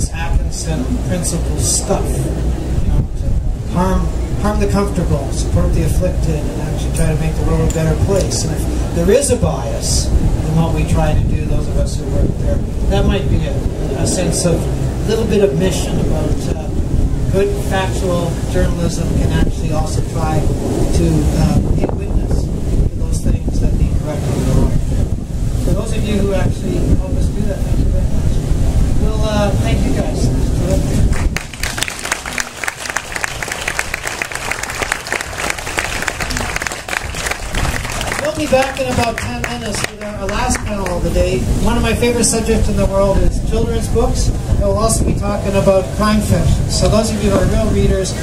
this Atkinson principle stuff. You know, harm harm the comfortable, support the afflicted, and actually try to make the world a better place. And if there is a bias in what we try to do, those of us who work there, that might be a, a sense of a little bit of mission about uh, good factual journalism can actually also try to uh, witness to those things that need correcting. For those of you who actually help us do that, thank you very much. Well, uh, thank you guys. Terrific. We'll be back in about 10 minutes with our last panel of the day. One of my favorite subjects in the world is children's books. And we'll also be talking about crime fiction. So those of you who are real readers,